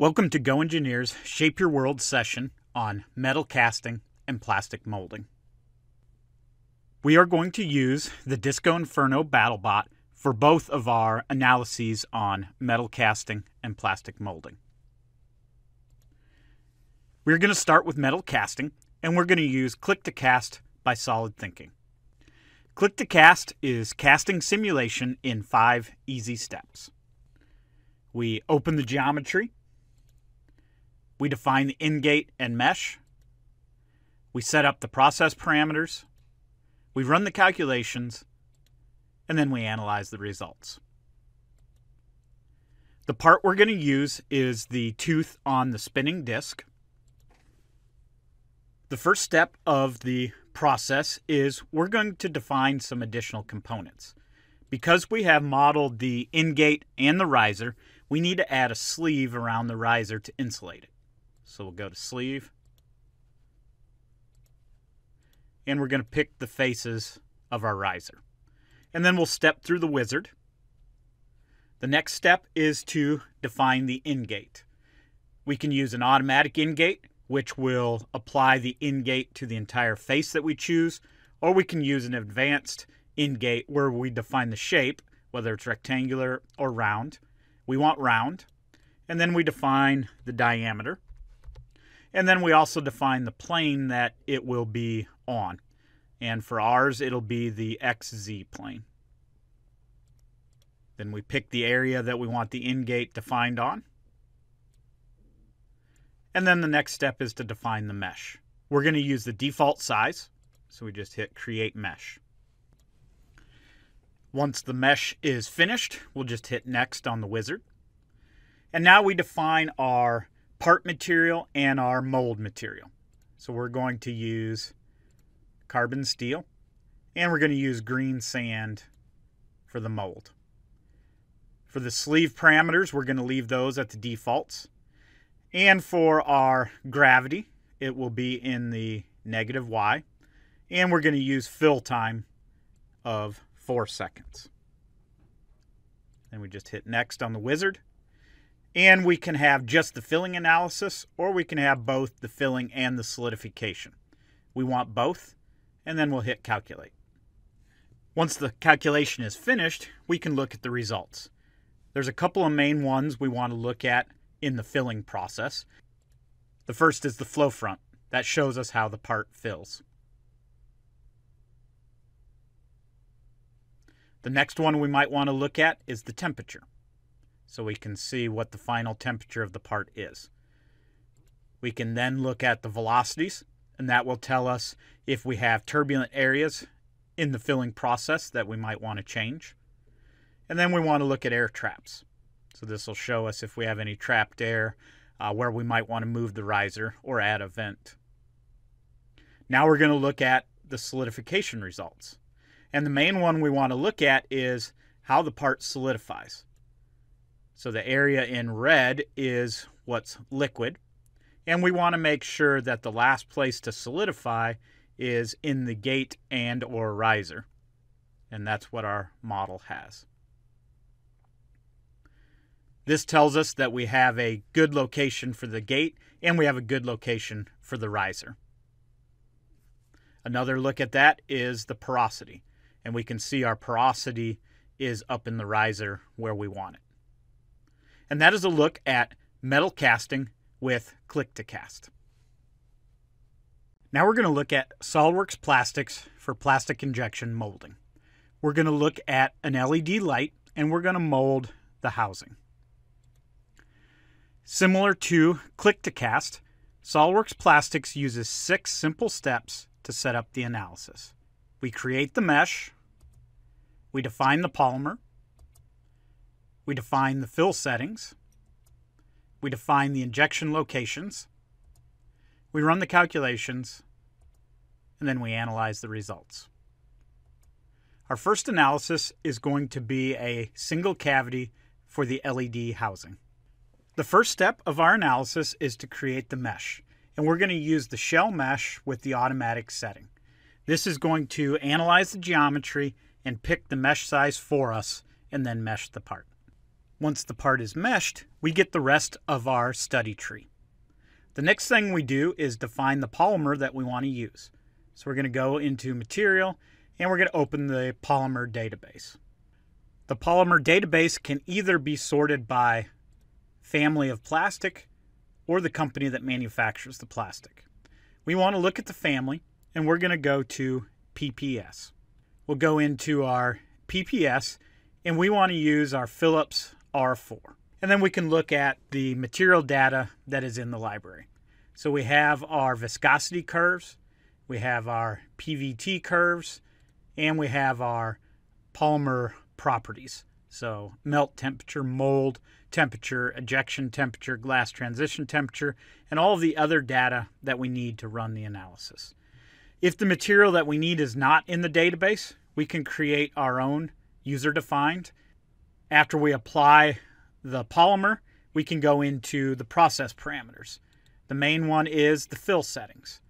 Welcome to GoEngineer's Shape Your World session on metal casting and plastic molding. We are going to use the Disco Inferno BattleBot for both of our analyses on metal casting and plastic molding. We're going to start with metal casting and we're going to use Click to Cast by solidThinking. Click to Cast is casting simulation in five easy steps. We open the geometry, we define the ingate and mesh, we set up the process parameters, we run the calculations, and then we analyze the results. The part we're going to use is the tooth on the spinning disc. The first step of the process is we're going to define some additional components. Because we have modeled the ingate and the riser, we need to add a sleeve around the riser to insulate it. So we'll go to sleeve. And we're going to pick the faces of our riser. And then we'll step through the wizard. The next step is to define the ingate. We can use an automatic ingate which will apply the ingate to the entire face that we choose, or we can use an advanced ingate where we define the shape, whether it's rectangular or round. We want round. And then we define the diameter. And then we also define the plane that it will be on. And for ours, it'll be the XZ plane. Then we pick the area that we want the ingate defined on. And then the next step is to define the mesh. We're going to use the default size. So we just hit create mesh. Once the mesh is finished, we'll just hit next on the wizard. And now we define our part material and our mold material. So we're going to use carbon steel and we're going to use green sand for the mold. For the sleeve parameters, we're going to leave those at the defaults. And for our gravity, it will be in the negative y. And we're going to use fill time of 4 seconds. Then we just hit next on the wizard. And we can have just the filling analysis, or we can have both the filling and the solidification. We want both, and then we'll hit calculate. Once the calculation is finished, we can look at the results. There's a couple of main ones we want to look at in the filling process. The first is the flow front. That shows us how the part fills. The next one we might want to look at is the temperature. So we can see what the final temperature of the part is. We can then look at the velocities, and that will tell us if we have turbulent areas in the filling process that we might want to change. And then we want to look at air traps. So this will show us if we have any trapped air uh, where we might want to move the riser or add a vent. Now we're going to look at the solidification results. And the main one we want to look at is how the part solidifies. So the area in red is what's liquid. And we want to make sure that the last place to solidify is in the gate and or riser. And that's what our model has. This tells us that we have a good location for the gate and we have a good location for the riser. Another look at that is the porosity. And we can see our porosity is up in the riser where we want it. And that is a look at metal casting with Click to Cast. Now we're going to look at SOLIDWORKS Plastics for plastic injection molding. We're going to look at an LED light and we're going to mold the housing. Similar to Click to Cast, SOLIDWORKS Plastics uses six simple steps to set up the analysis. We create the mesh, we define the polymer, we define the fill settings, we define the injection locations, we run the calculations, and then we analyze the results. Our first analysis is going to be a single cavity for the LED housing. The first step of our analysis is to create the mesh, and we're going to use the shell mesh with the automatic setting. This is going to analyze the geometry and pick the mesh size for us and then mesh the part. Once the part is meshed, we get the rest of our study tree. The next thing we do is define the polymer that we want to use. So we're going to go into material and we're going to open the polymer database. The polymer database can either be sorted by family of plastic or the company that manufactures the plastic. We want to look at the family and we're going to go to PPS. We'll go into our PPS and we want to use our Phillips R4. And then we can look at the material data that is in the library. So we have our viscosity curves, we have our PVT curves, and we have our polymer properties. So melt temperature, mold temperature, ejection temperature, glass transition temperature, and all of the other data that we need to run the analysis. If the material that we need is not in the database, we can create our own user defined. After we apply the polymer, we can go into the process parameters. The main one is the fill settings.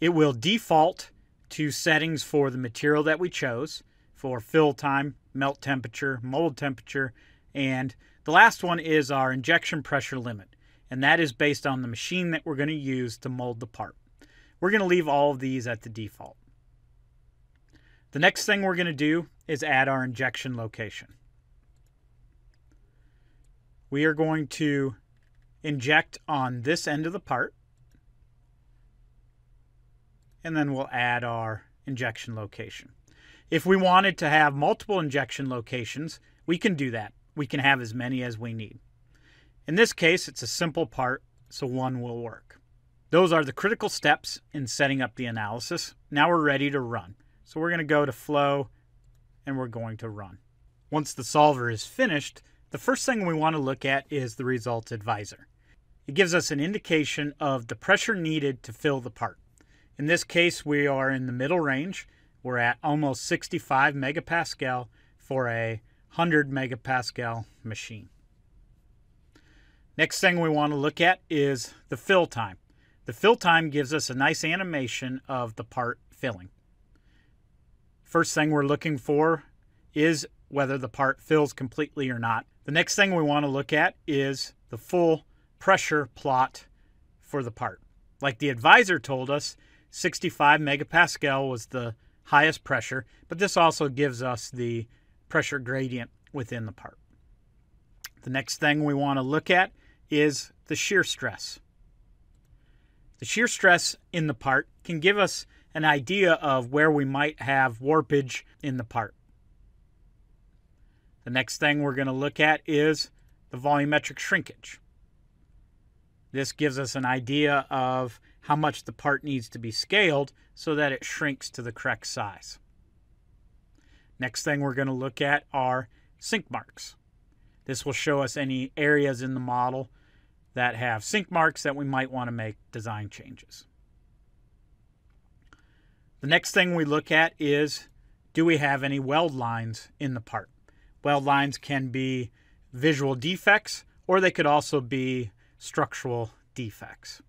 It will default to settings for the material that we chose for fill time, melt temperature, mold temperature, and the last one is our injection pressure limit, and that is based on the machine that we're going to use to mold the part. We're going to leave all of these at the default. The next thing we're going to do is add our injection location. We are going to inject on this end of the part, and then we'll add our injection location. If we wanted to have multiple injection locations, we can do that. We can have as many as we need. In this case, it's a simple part, so one will work. Those are the critical steps in setting up the analysis. Now we're ready to run. So we're going to go to flow and we're going to run. Once the solver is finished, the first thing we want to look at is the results advisor. It gives us an indication of the pressure needed to fill the part. In this case, we are in the middle range. We're at almost 65 megapascal for a 100 megapascal machine. Next thing we want to look at is the fill time. The fill time gives us a nice animation of the part filling. First thing we're looking for is whether the part fills completely or not. The next thing we want to look at is the full pressure plot for the part. Like the advisor told us, 65 megapascal was the highest pressure, but this also gives us the pressure gradient within the part. The next thing we want to look at is the shear stress. The shear stress in the part can give us an idea of where we might have warpage in the part. The next thing we're going to look at is the volumetric shrinkage. This gives us an idea of how much the part needs to be scaled so that it shrinks to the correct size. Next thing we're going to look at are sink marks. This will show us any areas in the model that have sink marks that we might want to make design changes. The next thing we look at is do we have any weld lines in the part? Weld lines can be visual defects or they could also be structural defects.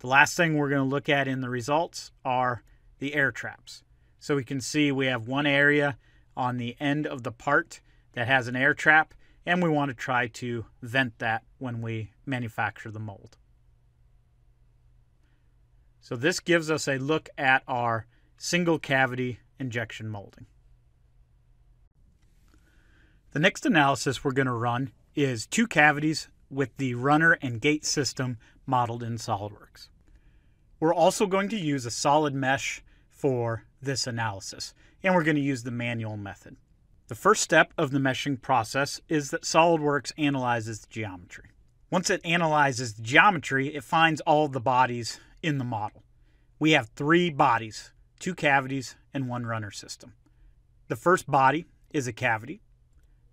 The last thing we're going to look at in the results are the air traps. So we can see we have one area on the end of the part that has an air trap and we want to try to vent that when we manufacture the mold. So this gives us a look at our single cavity injection molding. The next analysis we're going to run is two cavities with the runner and gate system modeled in SOLIDWORKS. We're also going to use a solid mesh for this analysis, and we're going to use the manual method. The first step of the meshing process is that SOLIDWORKS analyzes the geometry. Once it analyzes the geometry, it finds all the bodies in the model. We have three bodies, two cavities, and one runner system. The first body is a cavity.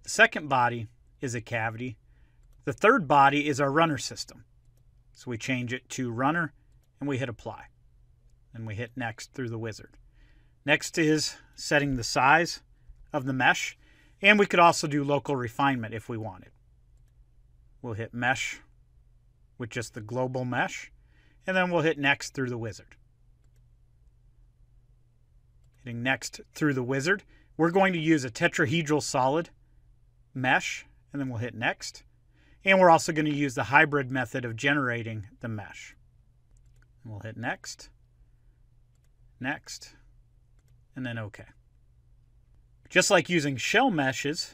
The second body is a cavity. The third body is our runner system. So we change it to runner and we hit apply. Then we hit next through the wizard. Next is setting the size of the mesh. And we could also do local refinement if we wanted. We'll hit mesh with just the global mesh. And then we'll hit next through the wizard hitting next through the wizard. We're going to use a tetrahedral solid mesh, and then we'll hit next. And we're also going to use the hybrid method of generating the mesh. And we'll hit next, next, and then OK. Just like using shell meshes,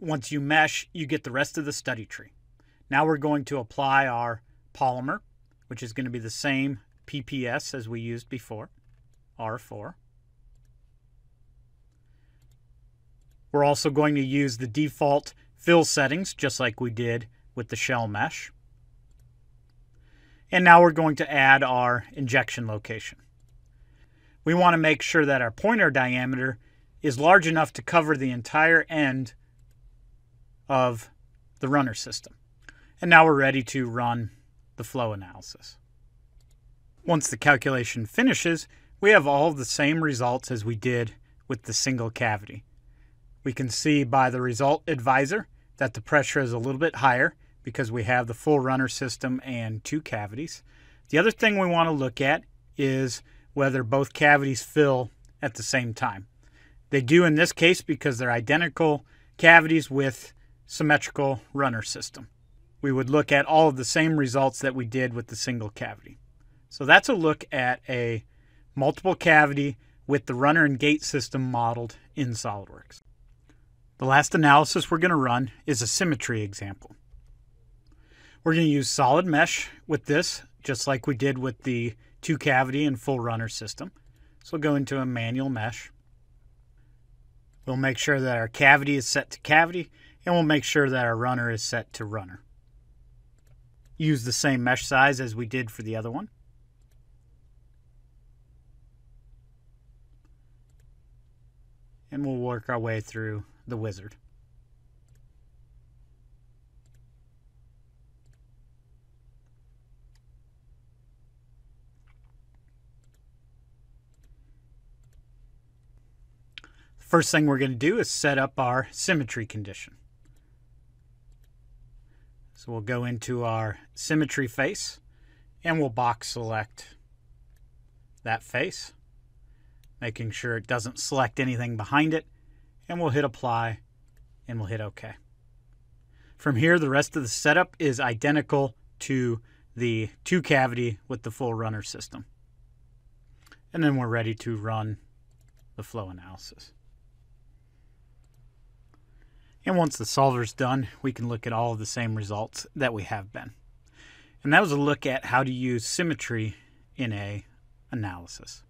once you mesh, you get the rest of the study tree. Now we're going to apply our polymer, which is going to be the same PPS as we used before, R4. We're also going to use the default fill settings, just like we did with the shell mesh. And now we're going to add our injection location. We want to make sure that our pointer diameter is large enough to cover the entire end of the runner system. And now we're ready to run the flow analysis. Once the calculation finishes, we have all the same results as we did with the single cavity. We can see by the result advisor that the pressure is a little bit higher because we have the full runner system and two cavities. The other thing we want to look at is whether both cavities fill at the same time. They do in this case because they're identical cavities with symmetrical runner system. We would look at all of the same results that we did with the single cavity. So that's a look at a multiple cavity with the runner and gate system modeled in SOLIDWORKS. The last analysis we're going to run is a symmetry example. We're going to use solid mesh with this, just like we did with the two cavity and full runner system. So we'll go into a manual mesh. We'll make sure that our cavity is set to cavity, and we'll make sure that our runner is set to runner. Use the same mesh size as we did for the other one. And we'll work our way through the wizard. First thing we're going to do is set up our symmetry condition. So we'll go into our symmetry face and we'll box select that face, making sure it doesn't select anything behind it. And we'll hit apply and we'll hit OK. From here, the rest of the setup is identical to the two cavity with the full runner system. And then we're ready to run the flow analysis. And once the solver's done, we can look at all of the same results that we have been. And that was a look at how to use symmetry in a analysis.